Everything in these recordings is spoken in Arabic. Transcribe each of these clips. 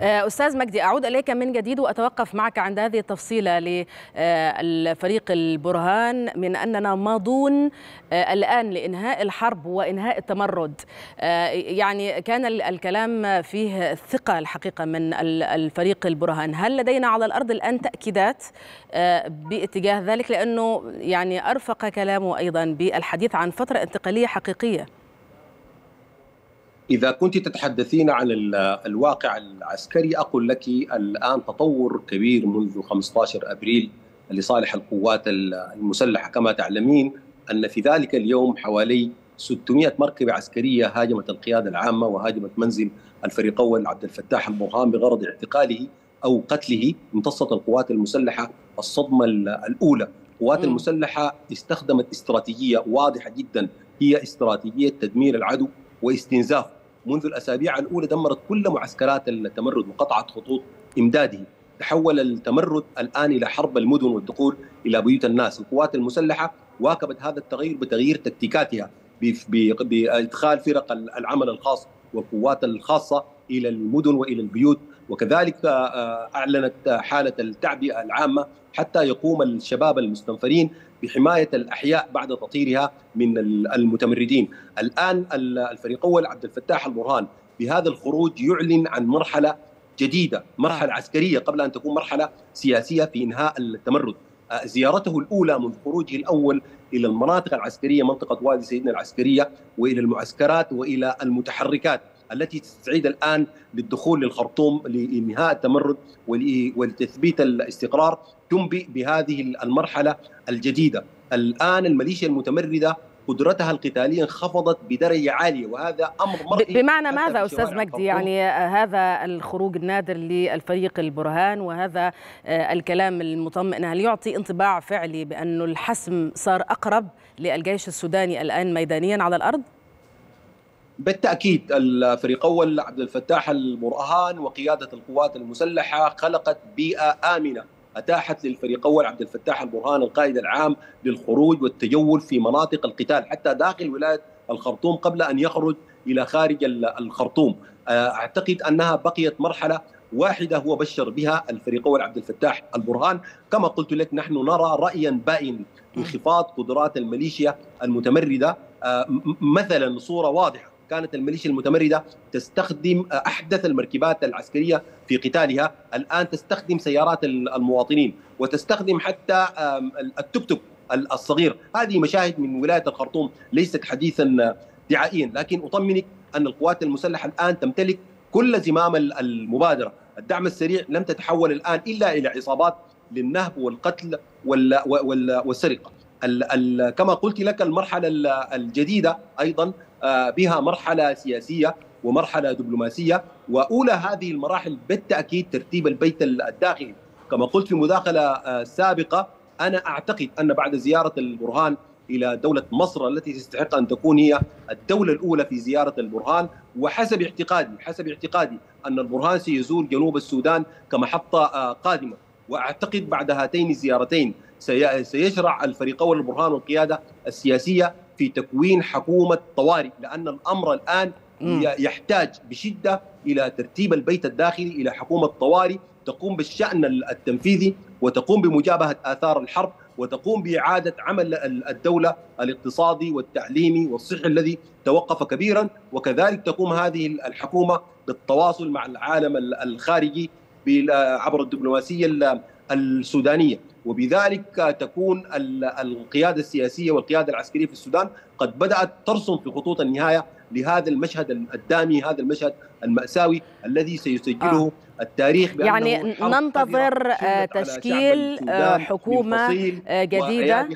أستاذ مجدي أعود إليك من جديد وأتوقف معك عند هذه التفصيلة للفريق البرهان من أننا ماضون الآن لإنهاء الحرب وإنهاء التمرد. يعني كان الكلام فيه ثقة الحقيقة من الفريق البرهان. هل لدينا على الأرض الآن تأكيدات؟ باتجاه ذلك لأنه يعني أرفق كلامه أيضا بالحديث عن فترة انتقالية حقيقية. إذا كنت تتحدثين عن الواقع العسكري أقول لك الآن تطور كبير منذ 15 أبريل لصالح القوات المسلحة. كما تعلمين أن في ذلك اليوم حوالي 600 مركبة عسكرية هاجمت القيادة العامة وهاجمت منزل الفريق أول عبد الفتاح البرهان بغرض اعتقاله أو قتله امتصت القوات المسلحة الصدمة الأولى. القوات المسلحة استخدمت استراتيجية واضحة جدا هي استراتيجية تدمير العدو واستنزافه منذ الأسابيع الأولى دمرت كل معسكرات التمرد وقطعت خطوط إمداده. تحول التمرد الآن إلى حرب المدن والدخول إلى بيوت الناس. القوات المسلحة واكبت هذا التغير بتغيير تكتيكاتها بإدخال فرق العمل الخاص والقوات الخاصة إلى المدن وإلى البيوت وكذلك أعلنت حالة التعبئة العامة حتى يقوم الشباب المستنفرين بحماية الأحياء بعد تطهيرها من المتمردين. الآن الفريق الأول عبد الفتاح البرهان بهذا الخروج يعلن عن مرحلة جديدة، مرحلة عسكرية قبل أن تكون مرحلة سياسية في إنهاء التمرد. زيارته الأولى منذ خروجه الأول إلى المناطق العسكرية منطقة وادي سيدنا العسكرية وإلى المعسكرات وإلى المتحركات التي تستعيد الآن للدخول للخرطوم لإنهاء التمرد ولتثبيت الاستقرار تنبئ بهذه المرحلة الجديدة. الآن الميليشيا المتمردة قدرتها القتالية انخفضت بدرجة عالية وهذا أمر مرئي بمعنى ماذا أستاذ مجدي يعني هذا الخروج النادر للفريق البرهان وهذا الكلام المطمئن هل يعطي انطباع فعلي بانه الحسم صار أقرب للجيش السوداني الآن ميدانيا على الأرض؟ بالتأكيد الفريق اول عبد الفتاح البرهان وقيادة القوات المسلحة خلقت بيئة آمنة. أتاحت للفريق اول عبد الفتاح البرهان القائد العام للخروج والتجول في مناطق القتال حتى داخل ولاية الخرطوم قبل أن يخرج إلى خارج الخرطوم. أعتقد أنها بقيت مرحلة واحدة هو بشر بها الفريق اول عبد الفتاح البرهان كما قلت لك نحن نرى رايا بائن انخفاض قدرات الميليشيا المتمردة. مثلا صورة واضحة. كانت الميليشيا المتمردة تستخدم أحدث المركبات العسكرية في قتالها، الآن تستخدم سيارات المواطنين وتستخدم حتى التوك توك الصغير، هذه مشاهد من ولاية الخرطوم ليست حديثا دعائيا، لكن أطمنك أن القوات المسلحة الآن تمتلك كل زمام المبادرة، الدعم السريع لم تتحول الآن إلا إلى عصابات للنهب والقتل والسرقة. كما قلت لك المرحلة الجديدة أيضا بها مرحلة سياسية ومرحلة دبلوماسية. وأولى هذه المراحل بالتأكيد ترتيب البيت الداخلي. كما قلت في مداخلة سابقة أنا أعتقد أن بعد زيارة البرهان إلى دولة مصر التي تستحق أن تكون هي الدولة الأولى في زيارة البرهان. وحسب اعتقادي حسب اعتقادي أن البرهان سيزور جنوب السودان كمحطة قادمة. وأعتقد بعد هاتين الزيارتين سيشرع الفريق اول البرهان والقيادة السياسية في تكوين حكومة طوارئ لأن الأمر الآن يحتاج بشدة إلى ترتيب البيت الداخلي إلى حكومة طوارئ تقوم بالشأن التنفيذي وتقوم بمجابهة آثار الحرب وتقوم بإعادة عمل الدولة الاقتصادي والتعليمي والصحي الذي توقف كبيرا وكذلك تقوم هذه الحكومة بالتواصل مع العالم الخارجي عبر الدبلوماسية السودانية. وبذلك تكون القيادة السياسية والقيادة العسكرية في السودان قد بدأت ترسم في خطوط النهاية لهذا المشهد الدامي هذا المشهد المأساوي الذي سيسجله آه. التاريخ يعني ننتظر تشكيل حكومة جديدة.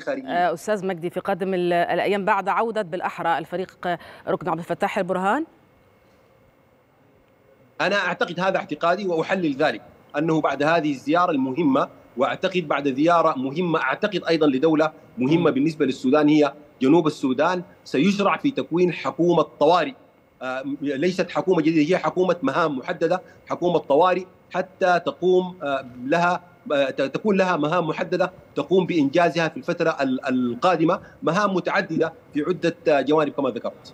أستاذ مجدي في قادم الأيام بعد عودة بالأحرى الفريق ركن عبد الفتاح البرهان. أنا أعتقد هذا اعتقادي وأحلل ذلك. أنه بعد هذه الزيارة المهمة وأعتقد بعد زيارة مهمة أعتقد أيضا لدولة مهمة بالنسبة للسودان هي جنوب السودان. سيشرع في تكوين حكومة طوارئ. ليست حكومة جديدة هي حكومة مهام محددة حكومة طوارئ حتى تقوم لها تكون لها مهام محددة تقوم بإنجازها في الفترة القادمة. مهام متعددة في عدة جوانب كما ذكرت.